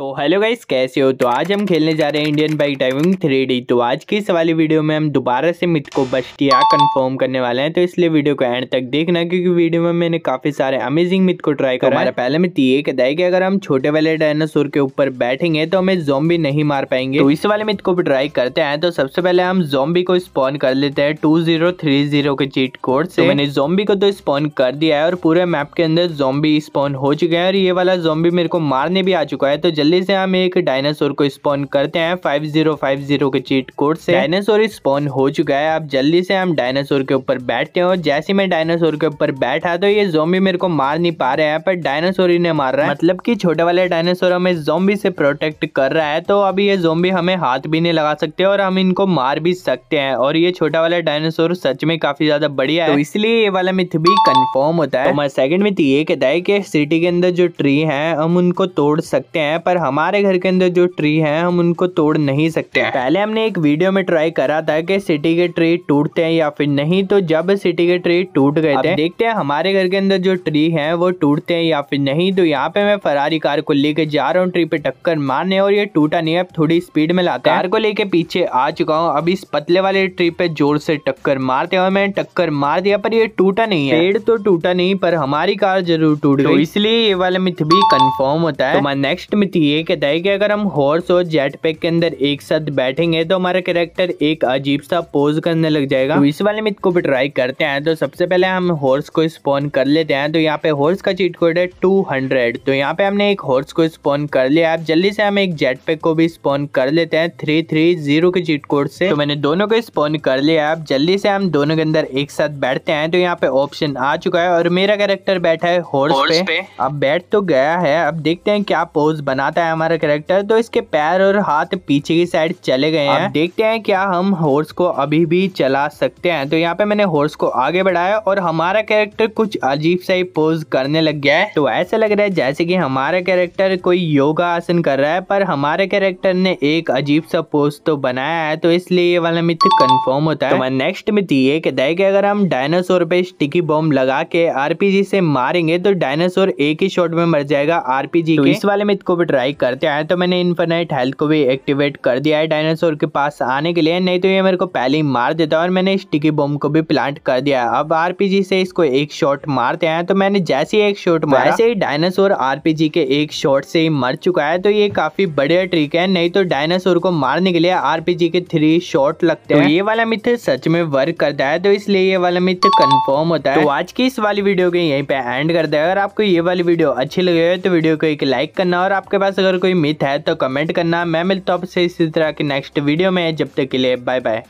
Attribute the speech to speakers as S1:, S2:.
S1: तो hello guys कैसे हो? तो आज हम खेलने जा रहे हैं इंडियन बाइक ड्राइविंग थ्री तो आज की इस वाली वीडियो में हम दोबारा से मिथ को बस्टिया कंफर्म करने वाले हैं। तो इसलिए वीडियो को एंड तक देखना क्योंकि वीडियो में मैंने काफ़ी सारे अमेजिंग मिथ को ट्राई करा है। पहले मिथ ये कहता है कि अगर हम छोटे वाले डायनासोर के ऊपर बैठेंगे तो हमें जोम्बी नहीं मार पाएँगे। तो इस वाले मिथ को भी ट्राई करते हैं। तो सबसे पहले हम जोम्बी को स्पॉन कर लेते हैं टू के चीट कोड से। तो मैंने जोम्बी को तो स्पॉन कर दिया है और पूरे मैप के अंदर जोम्बी स्पॉन हो चुके हैं। और ये वाला जोम्बी मेरे को मारने भी आ चुका है तो जल्दी से हम एक डायनासोर को स्पॉन करते हैं 5050 के चीट कोड से। डायनासोर स्पॉन हो चुका है अब जल्दी से हम डायनासोर के ऊपर बैठते हैं। और जैसे मैं डायनासोर के ऊपर बैठा तो ये जोम्बी मेरे को मार नहीं पा रहे हैं पर डायनासोर ही ने मार रहा है। मतलब की छोटे वाले डायनासोर हमें जोम्बी से प्रोटेक्ट कर रहा है तो अभी ये जोम्बी हमें हाथ भी नहीं लगा सकते और हम इनको मार भी सकते हैं। और ये छोटा वाला डायनासोर सच में काफ़ी ज़्यादा बढ़िया है। तो इसलिए ये वाला मिथ भी कंफर्म होता है। तो सेकंड मिथ ये कहता है कि सिटी के अंदर जो ट्री है हम उनको तोड़ सकते हैं पर हमारे घर के अंदर जो ट्री है हम उनको तोड़ नहीं सकते। पहले हमने एक वीडियो में ट्राई करा था कि सिटी के ट्री टूटते हैं या फिर नहीं तो जब सिटी के ट्री टूट गए थे देखते हैं हमारे घर के अंदर जो ट्री है वो टूटते हैं या फिर नहीं तो यहाँ पे मैं फरारी कार को लेके जा रहा हूँ ट्री पे टक्कर मारने और ये टूटा नहीं है थोड़ी स्पीड में लाता कार को लेके पीछे आ चुका हूँ अब इस पतले वाले ट्री पे ज़ोर से टक्कर मारते हुए मैंने टक्कर मार दिया पर ये टूटा नहीं है। पेड़ तो टूटा नहीं पर हमारी कार ज़रूर टूट तो गई। इसलिए ये वाला मिथ भी कंफर्म होता है। तो नेक्स्ट मिथ ये कहता है कि अगर हम हॉर्स और जेट पैक के अंदर एक साथ बैठेंगे तो हमारा कैरेक्टर एक अजीब सा पोज करने लग जाएगा। तो इस वाले मिथ को भी ट्राई करते हैं। तो सबसे पहले हम हॉर्स को स्पॉन कर लेते हैं। तो यहाँ पे हॉर्स का चीट कोड है टू हंड्रेड तो यहाँ पे हमने एक हॉर्स को स्पॉन कर लिया। अब जल्दी से हम एक जेट पैक को भी स्पॉन कर लेते हैं थ्री थ्री ज़ीरो के चीट कोड से। तो मैंने दोनों को स्पॉन कर लिया। अब जल्दी से हम दोनों के अंदर एक साथ बैठते हैं। तो यहाँ पे ऑप्शन आ चुका है और मेरा कैरेक्टर बैठा है हॉर्स पे, अब बैठ तो गया है। अब देखते हैं क्या पोज बनाता है हमारा कैरेक्टर तो इसके पैर और हाथ पीछे की साइड चले गए हैं। देखते हैं क्या हम हॉर्स को अभी भी चला सकते हैं। तो यहाँ पे मैंने हॉर्स को आगे बढ़ाया और हमारा कैरेक्टर कुछ अजीब सा ही पोज करने लग गया है। तो ऐसा लग रहा है जैसे कि हमारा कैरेक्टर कोई योगा आसन कर रहा है पर हमारे कैरेक्टर ने एक अजीब सा पोज तो बनाया है तो इसलिए ये वाला मित्र कंफर्म होता है। तो नेक्स्ट मित्र ये कहता है कि अगर हम डायनासोर पे स्टिकी बॉम्ब लगा के आरपीजी से मारेंगे तो डायनासोर एक ही शॉट में मर जाएगा आरपीजी तो इस वाले मिथ को भी ट्राई करते हैं तो मैंने इन्फरनाइट हेल्थ को भी एक्टिवेट कर दिया है डायनासोर के पास आने के लिए। नहीं तो ये मेरे को पहले ही मार देता और मैंने स्टिकी बॉम्ब को भी प्लांट कर दिया अब आरपीजी से इसको एक शॉट मारते हैं तो मैंने जैसे ही एक शॉट मारा ऐसे ही डायनासोर आरपीजी के एक शॉट से ही मर चुका है तो ये काफ़ी बढ़िया ट्रिक है। नहीं तो डायनासोर को मारने के लिए आरपीजी के थ्री शॉट लगते हैं। तो ये वाला मिथ सच में वर्क करता है तो इसलिए ये वाला मिथ कंफर्म होता है। तो आज की इस वाली वीडियो के यहीं पे एंड कर दे अगर आपको ये वाली वीडियो अच्छी लगी लगे तो वीडियो को एक लाइक करना और आपके पास अगर कोई मिथ है तो कमेंट करना। मैं मिलता हूँ आपसे इसी तरह के नेक्स्ट वीडियो में। जब तक के लिए बाय बाय